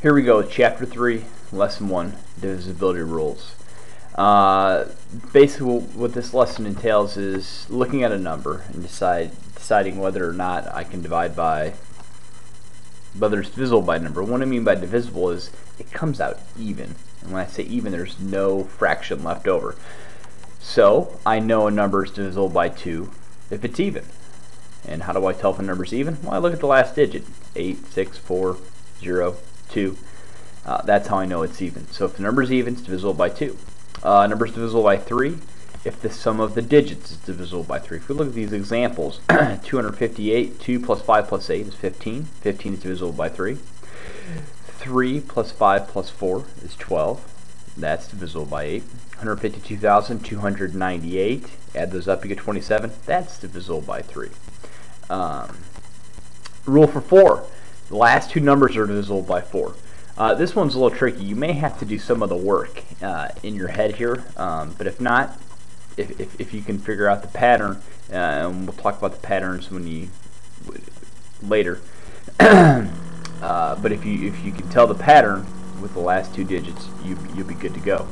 Here we go, Chapter 3, Lesson 1, Divisibility Rules. Uh, basically, what this lesson entails is looking at a number and decide deciding whether or not I can divide by, whether it's divisible by number. What I mean by divisible is it comes out even. And when I say even, there's no fraction left over. So, I know a number is divisible by 2 if it's even. And how do I tell if a number is even? Well, I look at the last digit. 8, 6, 4, 0, 2. Uh, that's how I know it's even. So if the number is even, it's divisible by 2. Uh, number is divisible by 3 if the sum of the digits is divisible by 3. If we look at these examples, 258, 2 plus 5 plus 8 is 15. 15 is divisible by 3. 3 plus 5 plus 4 is 12. That's divisible by 8. 152,298. Add those up, you get 27. That's divisible by 3. Um, rule for 4. The last two numbers are divisible by 4. Uh, this one's a little tricky. You may have to do some of the work uh, in your head here, um, but if not, if, if, if, you can figure out the pattern, uh, and we'll talk about the patterns when you later. Uh, but if you if you can tell the pattern with the last two digits, you you'll be good to go.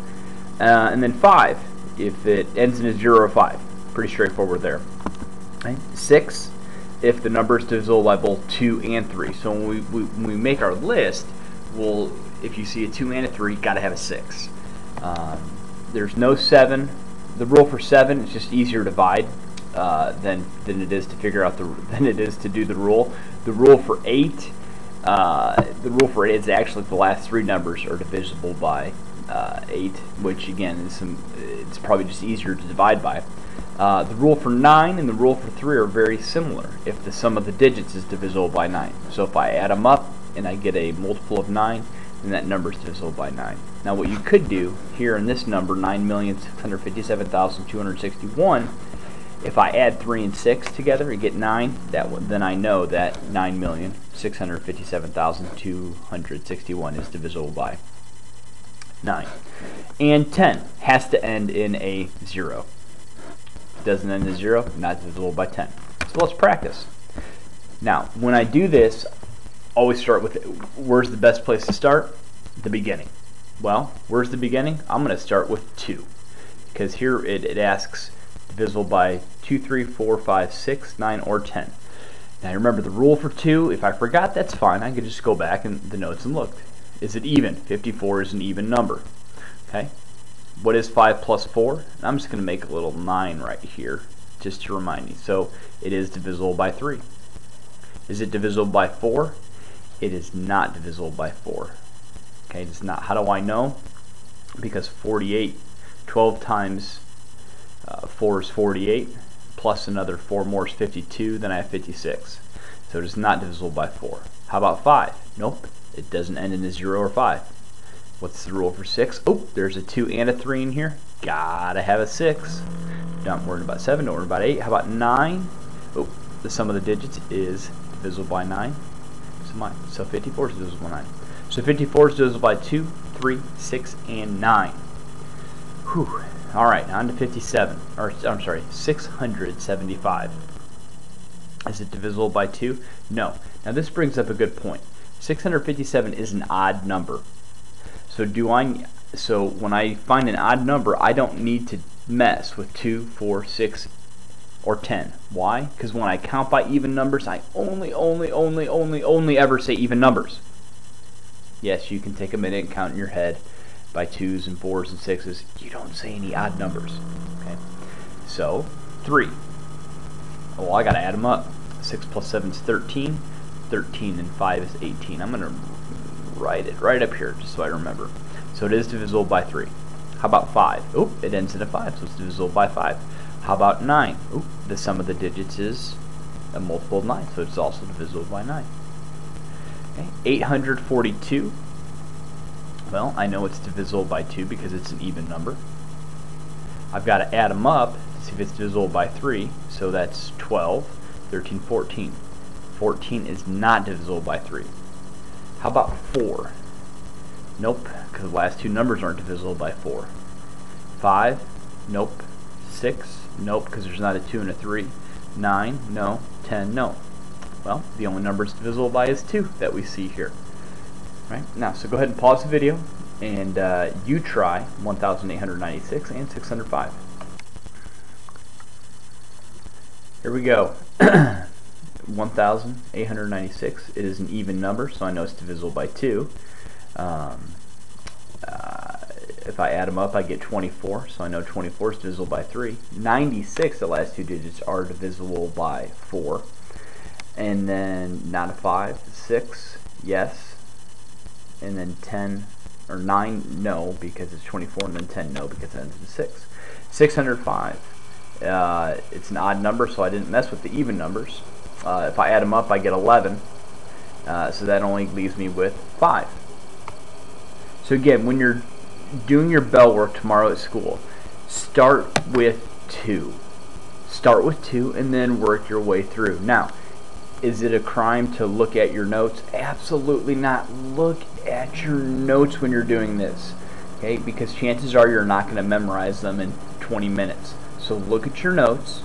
Uh, and then five, if it ends in a zero or five, pretty straightforward there. Six, if the number is divisible by both 2 and 3. So when we, we, when we make our list, we'll, if you see a 2 and a 3, got to have a 6. Um, there's no 7. The rule for 7 is just easier to divide uh, than, than it is to figure out the than it is to do the rule. The rule for 8, uh, the rule for 8 is actually the last three numbers are divisible by uh, 8, which again is some, it's probably just easier to divide by. Uh, the rule for 9 and the rule for 3 are very similar if the sum of the digits is divisible by 9. So if I add them up and I get a multiple of 9, then that number is divisible by 9. Now what you could do here in this number, 9,657,261, if I add 3 and 6 together and get 9, that then I know that 9,657,261 is divisible by 9. And 10 has to end in a 0 doesn't end in 0, not divisible by 10. So let's practice. Now, when I do this, always start with, where's the best place to start? The beginning. Well, where's the beginning? I'm going to start with 2. Because here it, it asks divisible by 2, 3, 4, 5, 6, 9, or 10. Now remember the rule for 2, if I forgot, that's fine. I can just go back in the notes and look. Is it even? 54 is an even number. Okay, what is 5 plus 4? I'm just going to make a little 9 right here, just to remind you. So it is divisible by 3. Is it divisible by 4? It is not divisible by 4. Okay, it's not. How do I know? Because 48, 12 times uh, 4 is 48, plus another 4 more is 52, then I have 56. So it is not divisible by 4. How about 5? Nope, it doesn't end in a 0 or 5. What's the rule for 6? Oh, there's a 2 and a 3 in here. Gotta have a 6. Don't worry about 7, don't worry about 8. How about 9? Oh, the sum of the digits is divisible by 9. So, my, so 54 is divisible by 9. So 54 is divisible by 2, 3, 6, and 9. Whew. Alright, on to 57. Or, I'm sorry, 675. Is it divisible by 2? No. Now this brings up a good point. 657 is an odd number. So do I? So when I find an odd number, I don't need to mess with 2, 4, 6, or 10. Why? Because when I count by even numbers, I only, only, only, only, only ever say even numbers. Yes, you can take a minute and count in your head by 2s and 4s and 6s. You don't say any odd numbers. Okay. So, 3. Well, I got to add them up. 6 plus 7 is 13. 13 and 5 is 18. I'm going to write it right up here just so I remember. So it is divisible by 3. How about 5? Oh, it ends in a 5, so it's divisible by 5. How about 9? Oh, the sum of the digits is a multiple of 9, so it's also divisible by 9. Okay, 842. Well, I know it's divisible by 2 because it's an even number. I've got to add them up to see if it's divisible by 3, so that's 12, 13, 14. 14 is not divisible by 3. How about 4? Nope, because the last two numbers aren't divisible by 4. 5? Nope. 6? Nope, because there's not a 2 and a 3. 9? No. 10? No. Well, the only number it's divisible by is 2 that we see here. Right now, so go ahead and pause the video, and uh, you try 1,896 and 605. Here we go. 1,896. It is an even number, so I know it's divisible by 2. Um, uh, if I add them up, I get 24, so I know 24 is divisible by 3. 96, the last two digits, are divisible by 4. And then not a 5, 6, yes. And then 10, or 9, no, because it's 24, and then 10, no, because it ends in 6. 605. Uh, it's an odd number, so I didn't mess with the even numbers. Uh, if I add them up, I get 11. Uh, so that only leaves me with 5. So again, when you're doing your bell work tomorrow at school, start with 2. Start with 2 and then work your way through. Now, is it a crime to look at your notes? Absolutely not. Look at your notes when you're doing this. Okay, because chances are you're not going to memorize them in 20 minutes. So look at your notes,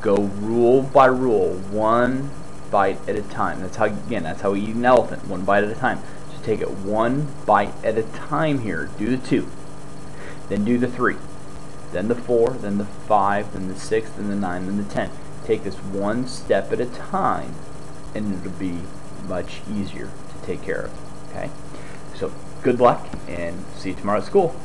go rule by rule, one bite at a time. That's how, again, that's how we eat an elephant, one bite at a time. So take it one bite at a time here. Do the two, then do the three, then the four, then the five, then the six, then the nine, then the ten. Take this one step at a time, and it'll be much easier to take care of. Okay? So good luck, and see you tomorrow at school.